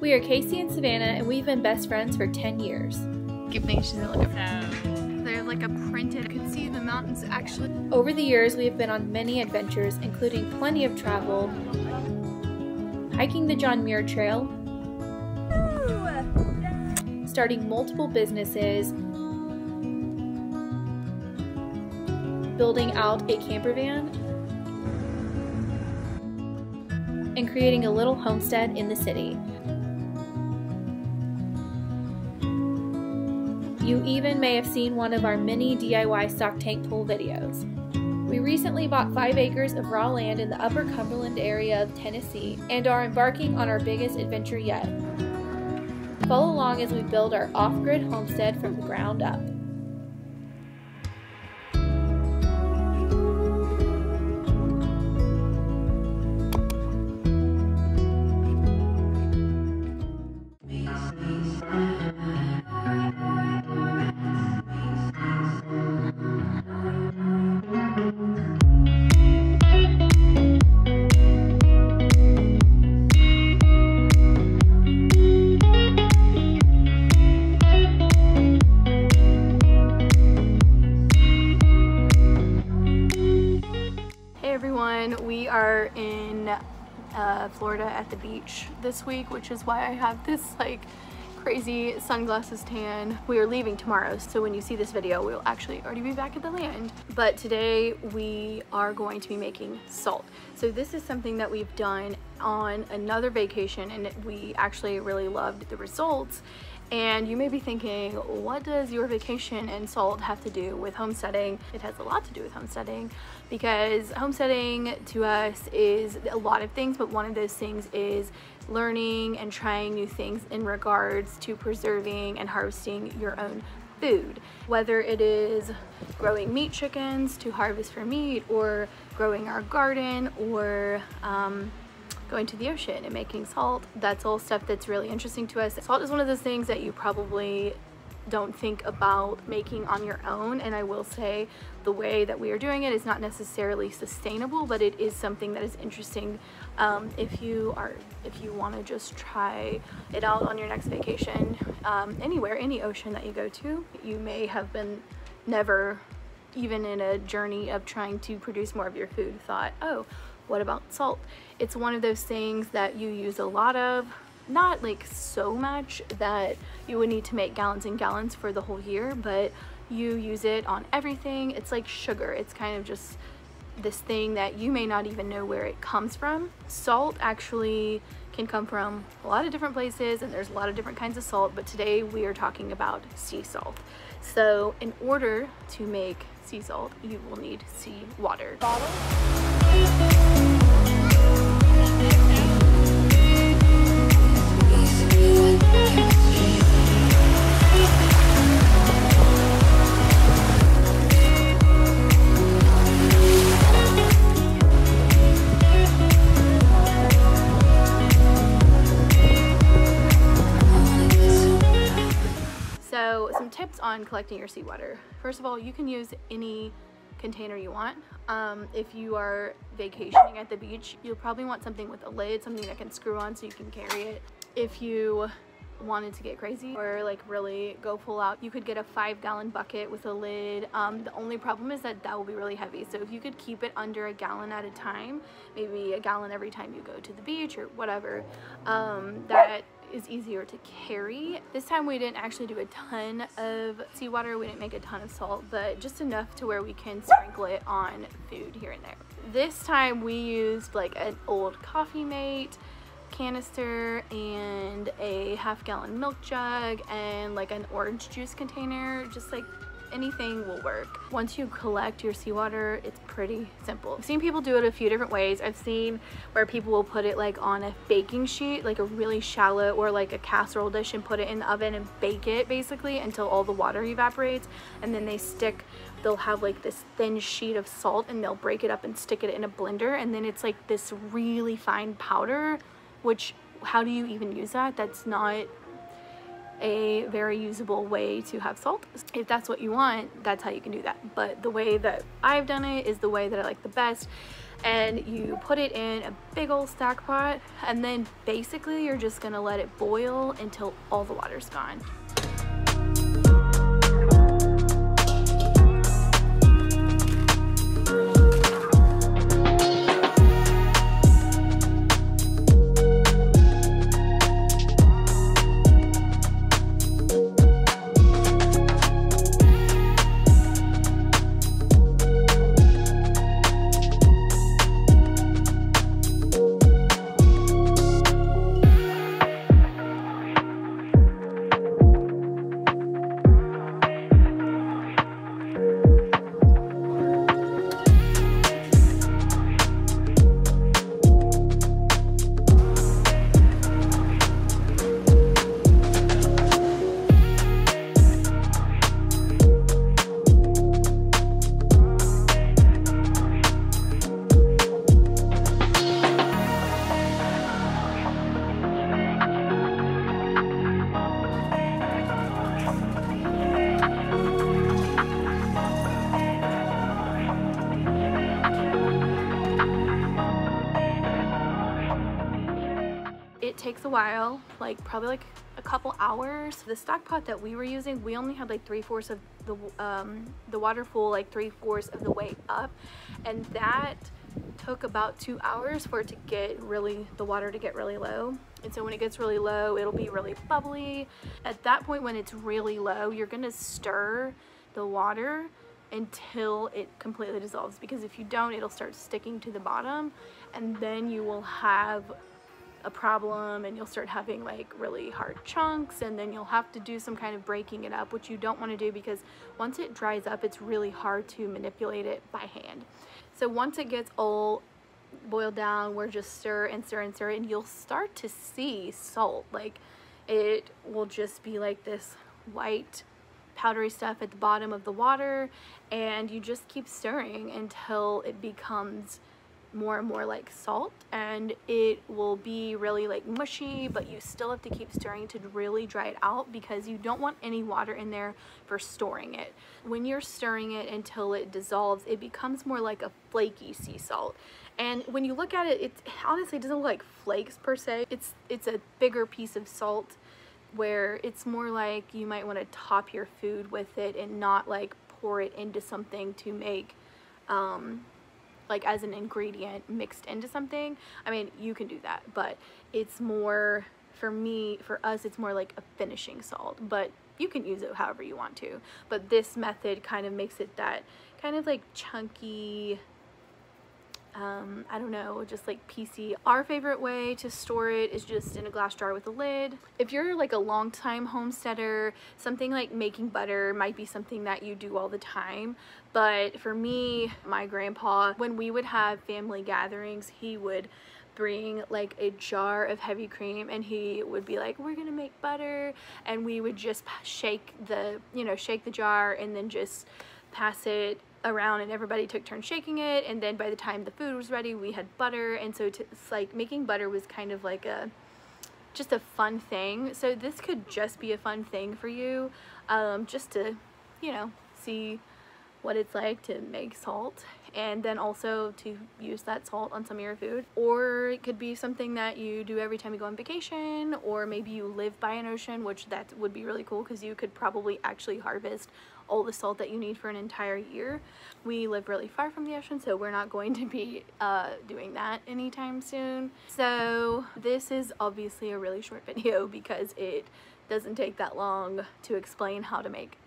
We are Casey and Savannah, and we've been best friends for 10 years. Give Nation a They're like a printed, you can see the mountains actually. Over the years, we have been on many adventures, including plenty of travel, hiking the John Muir Trail, starting multiple businesses, building out a camper van, and creating a little homestead in the city. You even may have seen one of our mini DIY stock tank pool videos. We recently bought 5 acres of raw land in the upper Cumberland area of Tennessee and are embarking on our biggest adventure yet. Follow along as we build our off-grid homestead from the ground up. Uh, Florida at the beach this week, which is why I have this like crazy sunglasses tan. We are leaving tomorrow, so when you see this video, we'll actually already be back at the land. But today we are going to be making salt. So this is something that we've done on another vacation and we actually really loved the results and you may be thinking, what does your vacation in salt have to do with homesteading? It has a lot to do with homesteading because homesteading to us is a lot of things, but one of those things is learning and trying new things in regards to preserving and harvesting your own food. Whether it is growing meat chickens to harvest for meat or growing our garden or um, going to the ocean and making salt. That's all stuff that's really interesting to us. Salt is one of those things that you probably don't think about making on your own and I will say the way that we are doing it is not necessarily sustainable but it is something that is interesting um, if you are if you want to just try it out on your next vacation um, anywhere any ocean that you go to you may have been never even in a journey of trying to produce more of your food thought oh what about salt? It's one of those things that you use a lot of not like so much that you would need to make gallons and gallons for the whole year but you use it on everything. It's like sugar. It's kind of just this thing that you may not even know where it comes from. Salt actually can come from a lot of different places and there's a lot of different kinds of salt but today we are talking about sea salt. So in order to make sea salt you will need sea water. Bottle. So some tips on collecting your seawater. First of all, you can use any container you want. Um, if you are vacationing at the beach, you'll probably want something with a lid, something that can screw on so you can carry it. If you wanted to get crazy or like really go full out you could get a five gallon bucket with a lid um, the only problem is that that will be really heavy so if you could keep it under a gallon at a time maybe a gallon every time you go to the beach or whatever um, that is easier to carry. This time we didn't actually do a ton of seawater, we didn't make a ton of salt, but just enough to where we can sprinkle it on food here and there. This time we used like an old coffee mate, canister and a half gallon milk jug and like an orange juice container just like anything will work. Once you collect your seawater, it's pretty simple. I've seen people do it a few different ways. I've seen where people will put it like on a baking sheet, like a really shallow or like a casserole dish and put it in the oven and bake it basically until all the water evaporates. And then they stick, they'll have like this thin sheet of salt and they'll break it up and stick it in a blender. And then it's like this really fine powder, which how do you even use that? That's not a very usable way to have salt. If that's what you want, that's how you can do that. But the way that I've done it is the way that I like the best. and you put it in a big old stock pot and then basically you're just gonna let it boil until all the water's gone. While, like probably like a couple hours. The stock pot that we were using, we only had like three fourths of the um, the water full, like three fourths of the way up, and that took about two hours for it to get really the water to get really low. And so when it gets really low, it'll be really bubbly. At that point, when it's really low, you're gonna stir the water until it completely dissolves because if you don't it'll start sticking to the bottom and then you will have a problem and you'll start having like really hard chunks and then you'll have to do some kind of breaking it up which you don't want to do because once it dries up it's really hard to manipulate it by hand. So once it gets all boiled down we're just stir and stir and stir and you'll start to see salt. Like it will just be like this white powdery stuff at the bottom of the water and you just keep stirring until it becomes more and more like salt and it will be really like mushy but you still have to keep stirring to really dry it out because you don't want any water in there for storing it. When you're stirring it until it dissolves it becomes more like a flaky sea salt and when you look at it it honestly doesn't look like flakes per se it's it's a bigger piece of salt where it's more like you might want to top your food with it and not like pour it into something to make um, like as an ingredient mixed into something i mean you can do that but it's more for me for us it's more like a finishing salt but you can use it however you want to. But this method kind of makes it that kind of like chunky um, I don't know, just like PC. Our favorite way to store it is just in a glass jar with a lid. If you're like a long time homesteader, something like making butter might be something that you do all the time. But for me, my grandpa, when we would have family gatherings, he would bring like a jar of heavy cream and he would be like we're gonna make butter and we would just shake the you know shake the jar and then just pass it around and everybody took turns shaking it and then by the time the food was ready we had butter and so it's like making butter was kind of like a just a fun thing. So this could just be a fun thing for you um, just to you know see what it's like to make salt and then also to use that salt on some of your food or it could be something that you do every time you go on vacation or maybe you live by an ocean which that would be really cool because you could probably actually harvest all the salt that you need for an entire year. We live really far from the ocean, so we're not going to be uh, doing that anytime soon. So this is obviously a really short video because it doesn't take that long to explain how to make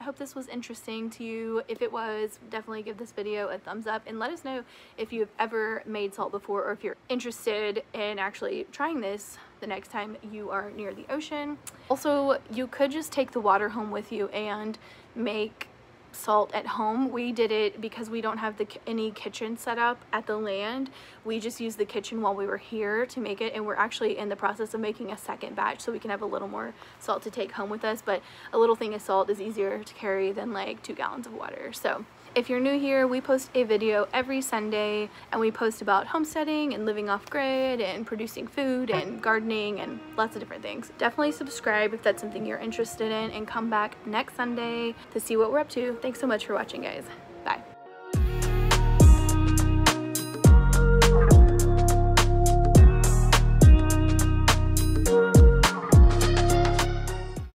I hope this was interesting to you. If it was, definitely give this video a thumbs up and let us know if you've ever made salt before or if you're interested in actually trying this the next time you are near the ocean. Also, you could just take the water home with you and make salt at home. We did it because we don't have the any kitchen set up at the land. We just used the kitchen while we were here to make it and we're actually in the process of making a second batch so we can have a little more salt to take home with us but a little thing of salt is easier to carry than like two gallons of water. So if you're new here, we post a video every Sunday and we post about homesteading and living off grid and producing food and gardening and lots of different things. Definitely subscribe if that's something you're interested in and come back next Sunday to see what we're up to. Thanks so much for watching guys. Bye.